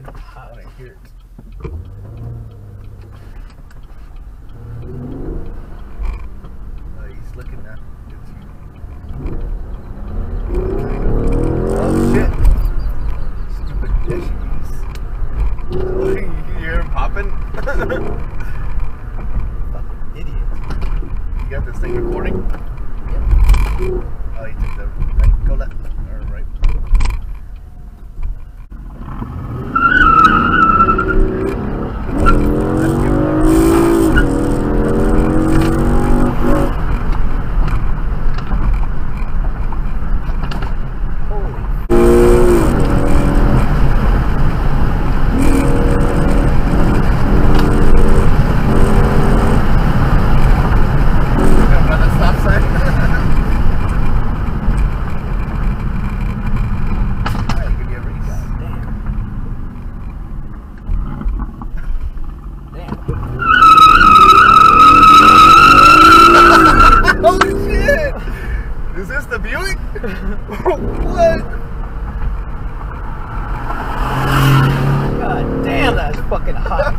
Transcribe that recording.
in. I want to hear it. Oh, he's looking now. Oh shit! Stupid fishies. You hear him popping? Fucking idiot. You got this thing recording? Yep. Oh, you took the right. Go left or right. Is this the Buick? what? God damn, that's fucking hot.